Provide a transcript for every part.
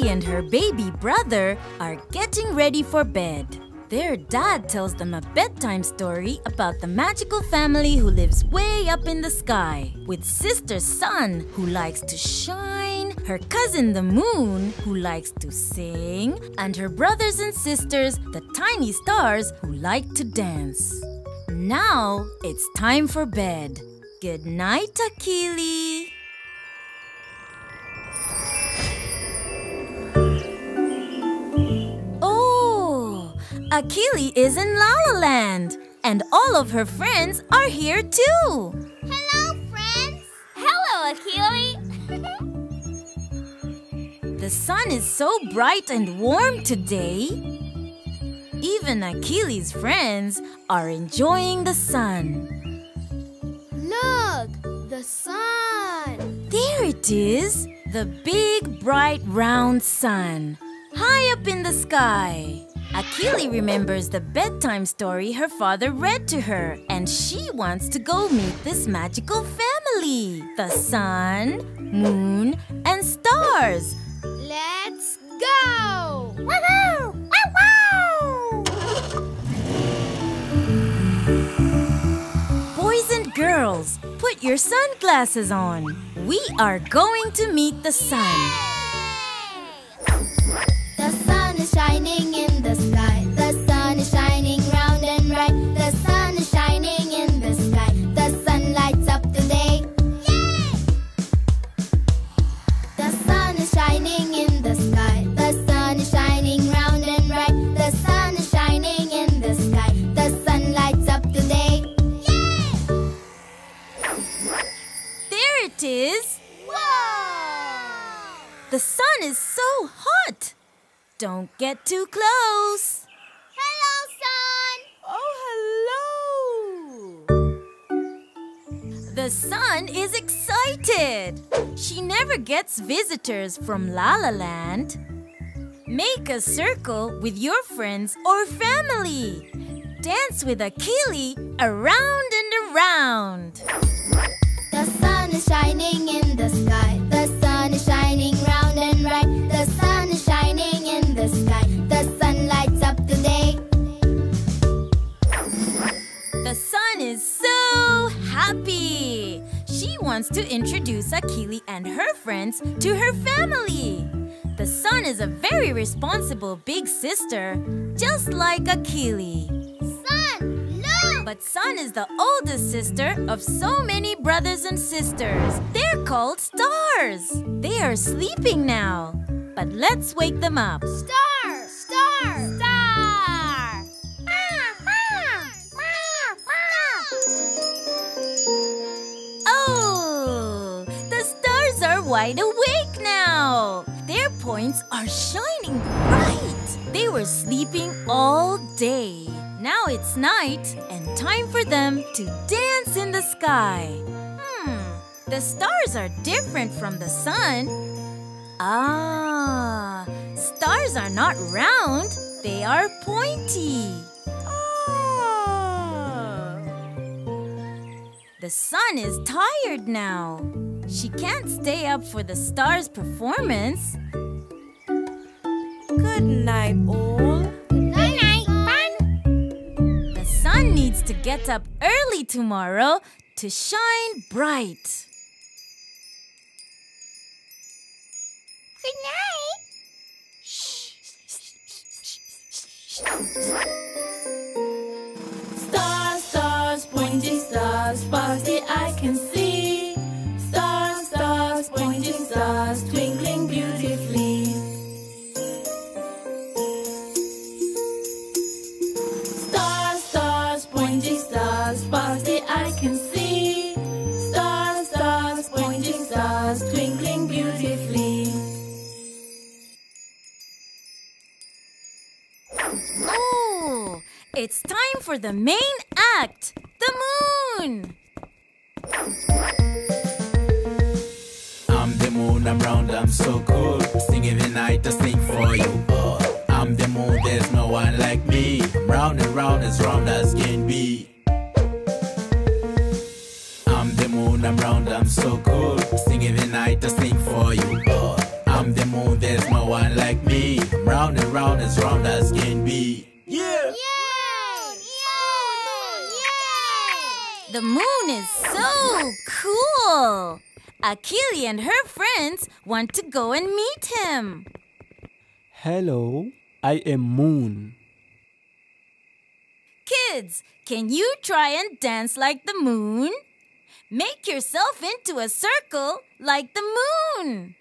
Akili and her baby brother are getting ready for bed. Their dad tells them a bedtime story about the magical family who lives way up in the sky, with sister Sun, who likes to shine, her cousin the moon, who likes to sing, and her brothers and sisters, the tiny stars, who like to dance. Now it's time for bed. Good night, Akili. Akili is in Lala Land, and all of her friends are here too. Hello, friends. Hello, Akili. The sun is so bright and warm today. Even Akili's friends are enjoying the sun. Look, the sun. There it is, the big, bright, round sun, high up in the sky. Akili remembers the bedtime story her father read to her, and she wants to go meet this magical family the sun, moon, and stars. Let's go. Woohoo! Boys and girls, put your sunglasses on. We are going to meet the sun. The shining in the sky. The sun is shining round and bright. The sun is shining in the sky. The sun lights up the day. Yay! The sun is shining in Don't get too close. Hello, sun. Oh, hello. The sun is excited. She never gets visitors from Lala Land. Make a circle with your friends or family. Dance with Akili around and around. The sun is shining in the sky. To introduce Akili and her friends to her family. The sun is a very responsible big sister, just like Akili. Sun, look! But Sun is the oldest sister of so many brothers and sisters. They're called stars. They are sleeping now. But let's wake them up. Star, wide awake now. Their points are shining bright. They were sleeping all day. Now it's night and time for them to dance in the sky. Hmm, the stars are different from the sun. Ah, stars are not round, they are pointy. Ah. The sun is tired now. She can't stay up for the stars' performance. Good night, all. Good night, fun. The sun needs to get up early tomorrow to shine bright. Good night. Stars, stars, pointing stars, far as the eye can see. The main act the moon. I'm the moon, I'm round, I'm so cool. Sing every night, I sing for you. Oh, I'm the moon, there's no one like me. I'm round and round, as round as can be. I'm the moon, I'm round, I'm so cool. Sing every night, I sing for you. Oh, I'm the moon, there's there's no one like me. I'm round and round as round as can be. The moon is so cool. Akili and her friends want to go and meet him. Hello, I am Moon. Kids, can you try and dance like the moon? Make yourself into a circle like the moon.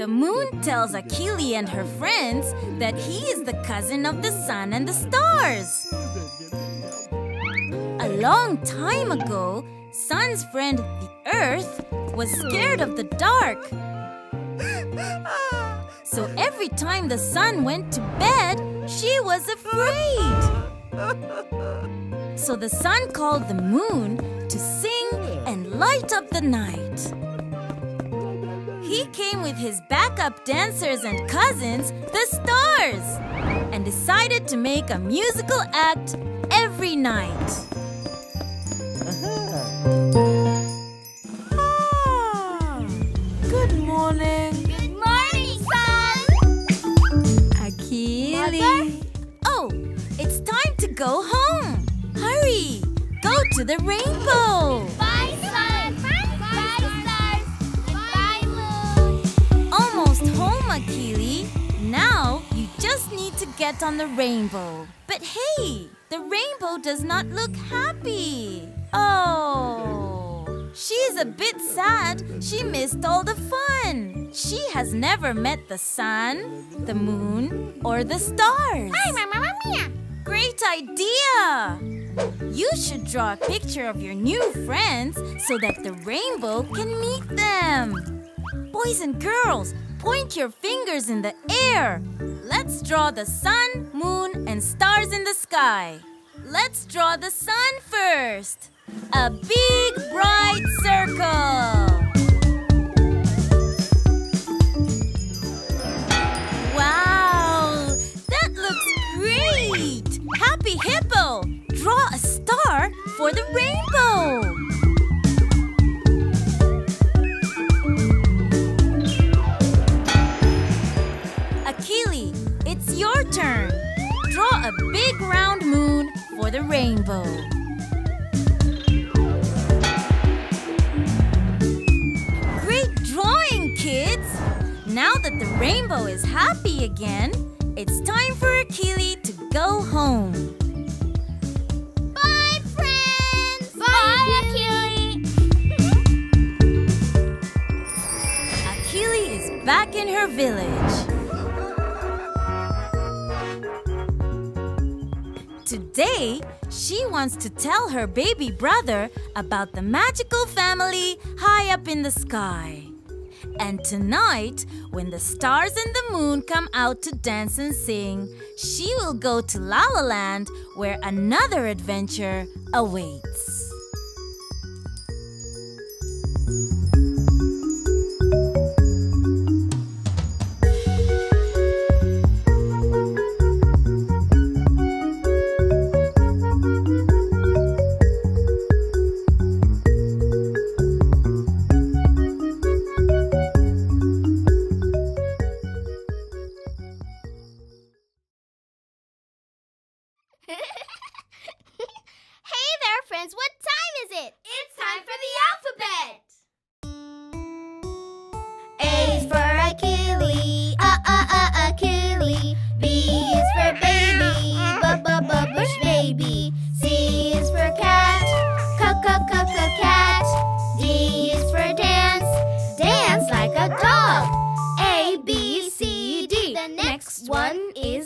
The moon tells Akili and her friends that he is the cousin of the sun and the stars. A long time ago, Sun's friend, the Earth, was scared of the dark. So every time the sun went to bed, she was afraid. So the sun called the moon to sing and light up the night. He came with his backup dancers and cousins, the stars, and decided to make a musical act every night. Ah, good morning. Good morning, Sun. Akili. Oh, it's time to go home. Hurry, go to the rainbow. Bye, Sun. Almost home, Akili. Now you just need to get on the rainbow. But hey, the rainbow does not look happy. Oh, she's a bit sad. She missed all the fun. She has never met the sun, the moon, or the stars. Hi, Mamma Mia. Great idea! You should draw a picture of your new friends so that the rainbow can meet them. Boys and girls, point your fingers in the air. Let's draw the sun, moon, and stars in the sky. Let's draw the sun first. A big bright circle. Wow, that looks great! Happy Hippo! Draw a star for the rainbow! Round moon for the rainbow. Great drawing, kids! Now that the rainbow is happy again, it's time for Akili to go home. Bye, friends. Bye, Akili. Akili is back in her village. Today, she wants to tell her baby brother about the magical family high up in the sky. And tonight, when the stars and the moon come out to dance and sing, she will go to La La Land where another adventure awaits. One is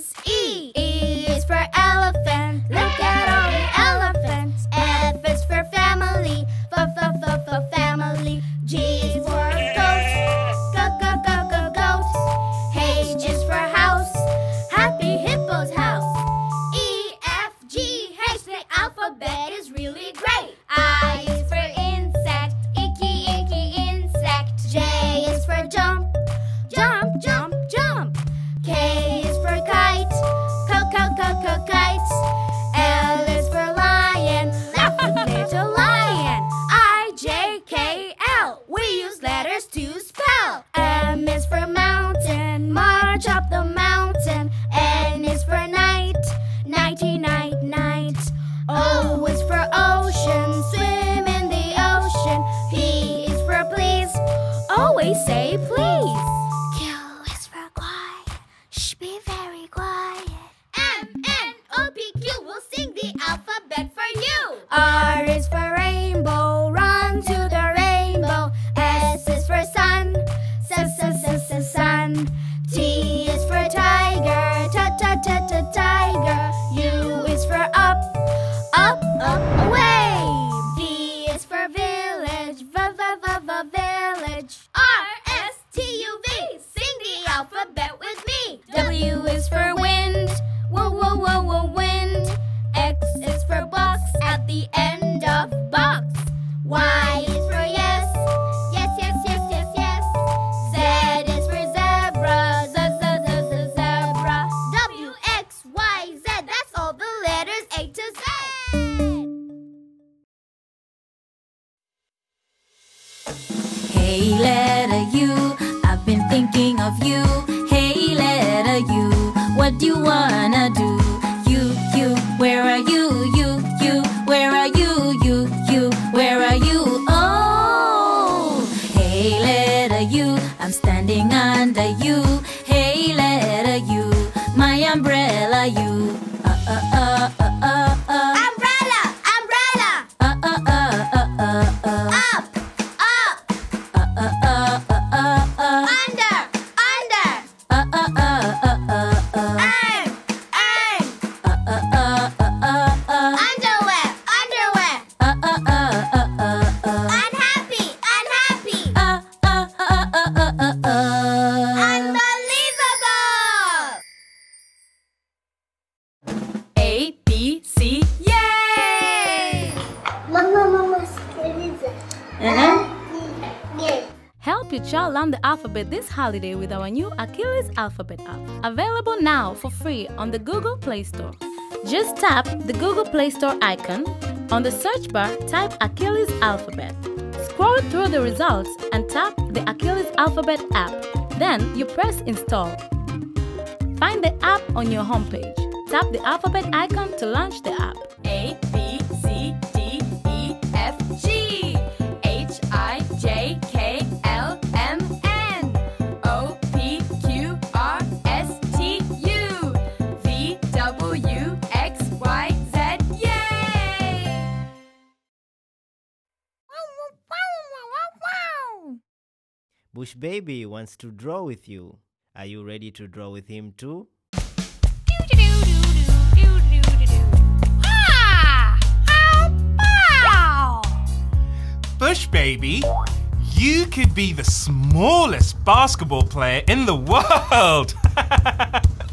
up, away. Uh-huh. Help your child learn the alphabet this holiday with our new Akili's Alphabet app. Available now for free on the Google Play Store. Just tap the Google Play Store icon. On the search bar, type Akili's Alphabet. Scroll through the results and tap the Akili's Alphabet app. Then you press install. Find the app on your homepage. Tap the alphabet icon to launch the app. A, B, C, D, E, F, G, Bush Baby wants to draw with you. Are you ready to draw with him too? Bush Baby, you could be the smallest basketball player in the world.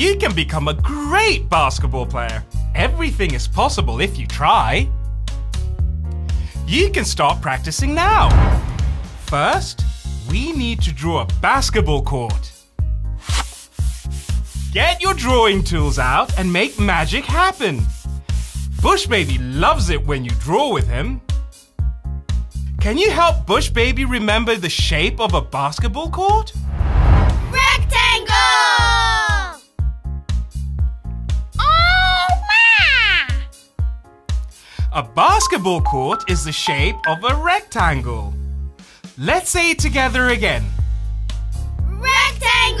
You can become a great basketball player. Everything is possible if you try. You can start practicing now. First, we need to draw a basketball court. Get your drawing tools out and make magic happen. Bush Baby loves it when you draw with him. Can you help Bush Baby remember the shape of a basketball court? Rectangle. A basketball court is the shape of a rectangle. Let's say it together again. Rectangle.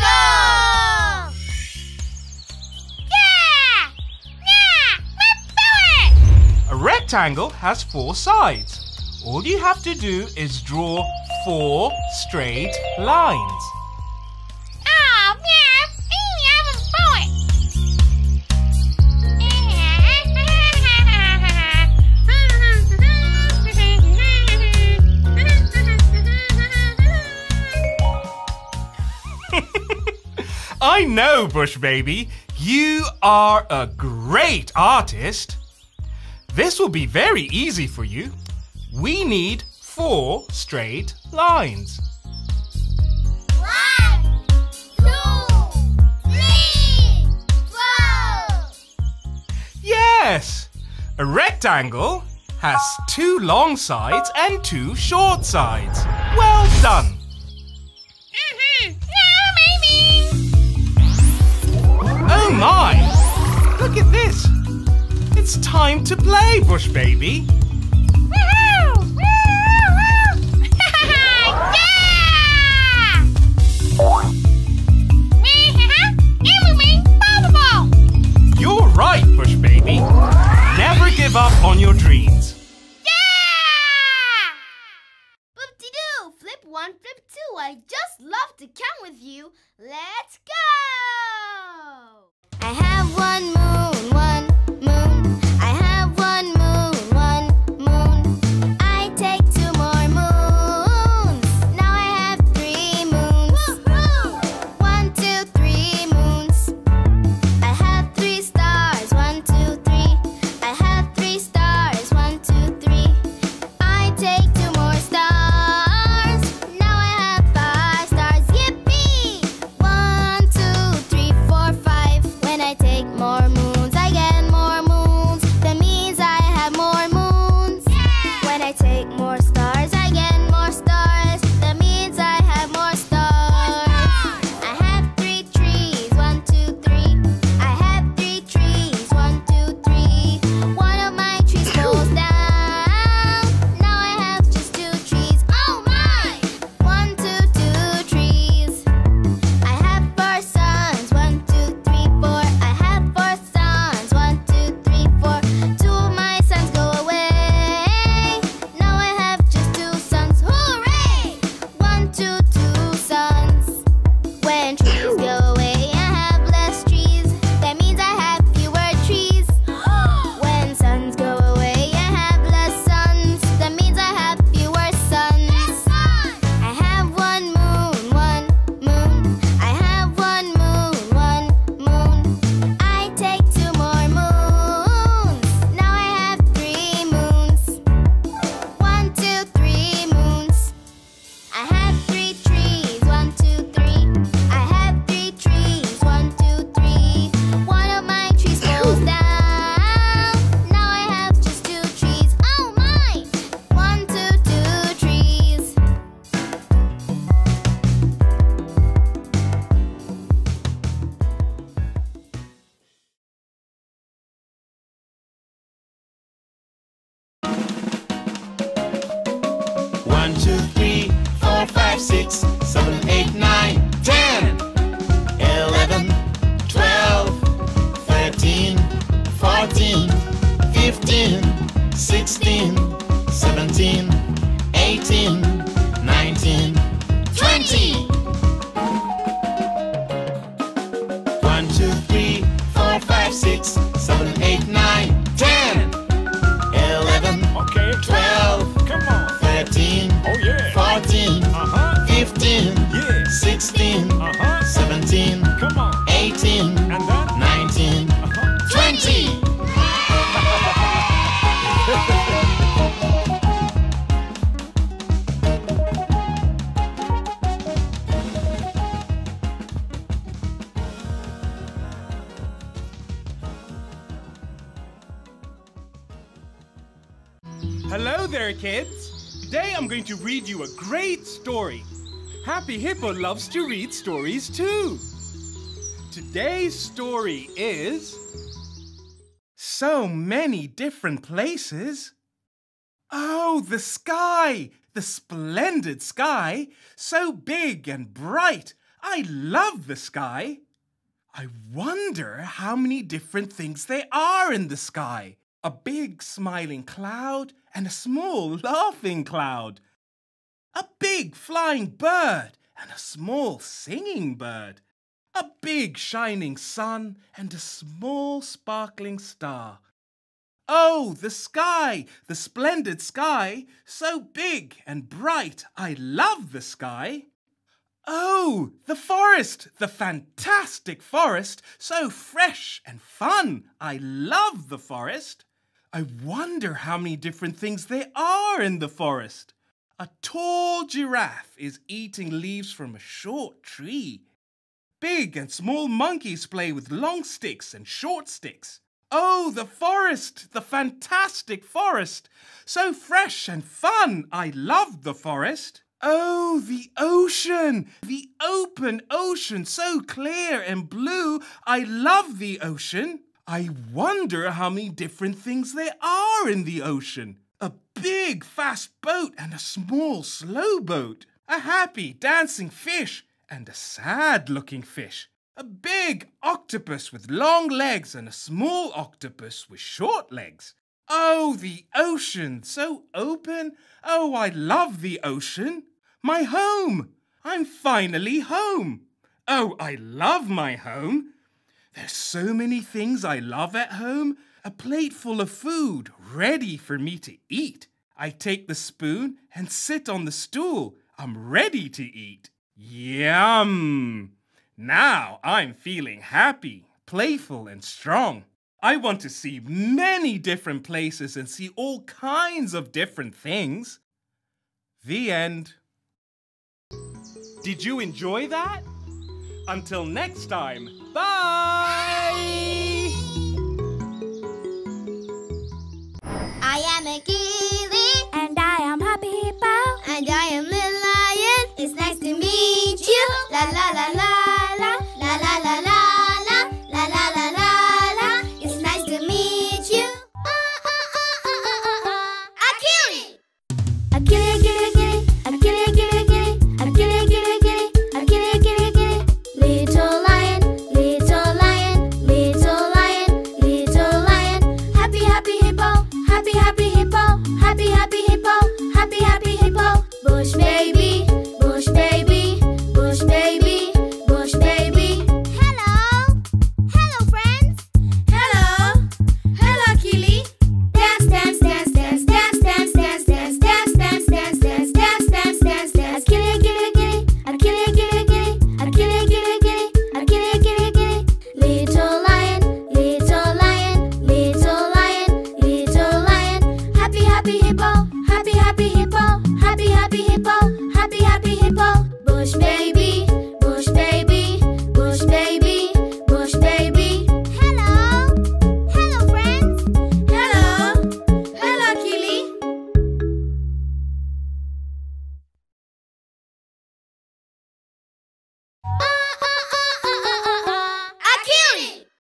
Yeah. Yeah. Let's do it. A rectangle has four sides. All you have to do is draw four straight lines. Know, Bush Baby, you are a great artist. This will be very easy for you. We need four straight lines. One, two, three, four. Yes! A rectangle has two long sides and two short sides. Well done! My! Look at this! It's time to play, Bush Baby. You're right, Bush Baby. Never give up on your dreams. One, flip two. I just love to count with you. Let's go! I have one moon, kids. Today I'm going to read you a great story. Happy Hippo loves to read stories too. Today's story is So Many Different Places. Oh, the sky! The splendid sky! So big and bright! I love the sky! I wonder how many different things there are in the sky. A big smiling cloud and a small laughing cloud. A big flying bird and a small singing bird. A big shining sun and a small sparkling star. Oh, the sky, the splendid sky, so big and bright. I love the sky. Oh, the forest, the fantastic forest, so fresh and fun. I love the forest. I wonder how many different things there are in the forest. A tall giraffe is eating leaves from a short tree. Big and small monkeys play with long sticks and short sticks. Oh, the forest, the fantastic forest. So fresh and fun. I love the forest. Oh, the ocean, the open ocean, so clear and blue. I love the ocean. I wonder how many different things there are in the ocean. A big, fast boat and a small, slow boat. A happy, dancing fish and a sad looking fish. A big octopus with long legs and a small octopus with short legs. Oh, the ocean, so open. Oh, I love the ocean. My home. I'm finally home. Oh, I love my home. There's so many things I love at home. A plate full of food ready for me to eat. I take the spoon and sit on the stool. I'm ready to eat. Yum! Now I'm feeling happy, playful, and strong. I want to see many different places and see all kinds of different things. The end. Did you enjoy that? Until next time, bye!